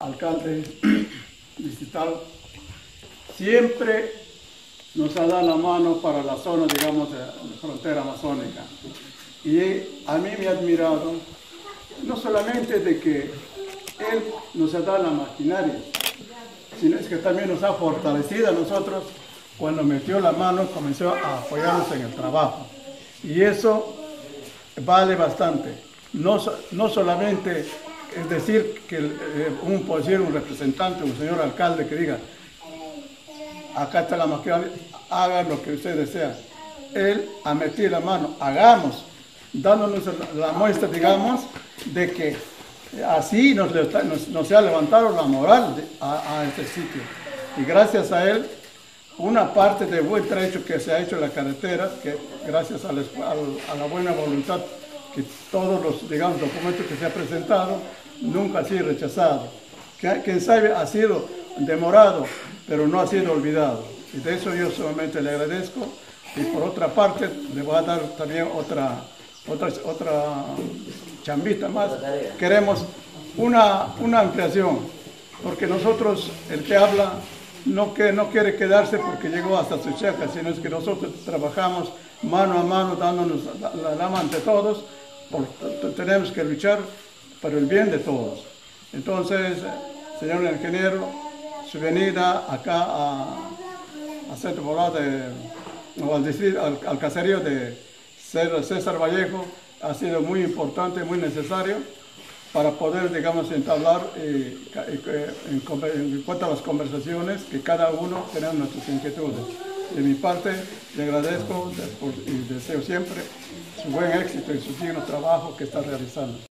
alcalde distrital, siempre nos ha dado la mano para la zona, digamos, de frontera amazónica. Y a mí me ha admirado, no solamente de que él nos ha dado la maquinaria, sino es que también nos ha fortalecido a nosotros cuando metió la mano, comenzó a apoyarnos en el trabajo. Y eso vale bastante. No, no solamente es decir, que eh, un poder, un representante, un señor alcalde que diga, acá está la maquinaria, hagan lo que usted desea. Él ha metido la mano, hagamos, dándonos la muestra, digamos, de que así nos, nos, se ha levantado la moral a, este sitio. Y gracias a él, una parte de buen trecho que se ha hecho en la carretera, que gracias a la buena voluntad que todos los digamos, documentos que se ha presentado nunca ha sido rechazado. Quien sabe ha sido demorado, pero no ha sido olvidado. Y de eso yo solamente le agradezco. Y por otra parte, le voy a dar también otra, otra, otra chambita más. Queremos una, una ampliación, porque nosotros, el que habla, no, que, no quiere quedarse porque llegó hasta su checa, sino es que nosotros trabajamos mano a mano, dándonos la, la, ante todos, tenemos que luchar para el bien de todos. Entonces, señor ingeniero, su venida acá a, a Centro Poblado, al, caserío de César Vallejo, ha sido muy importante, muy necesario para poder, digamos, entablar eh, en, cuanto a las conversaciones que cada uno tenemos nuestras inquietudes. De mi parte, le agradezco y deseo siempre su buen éxito y su digno trabajo que está realizando.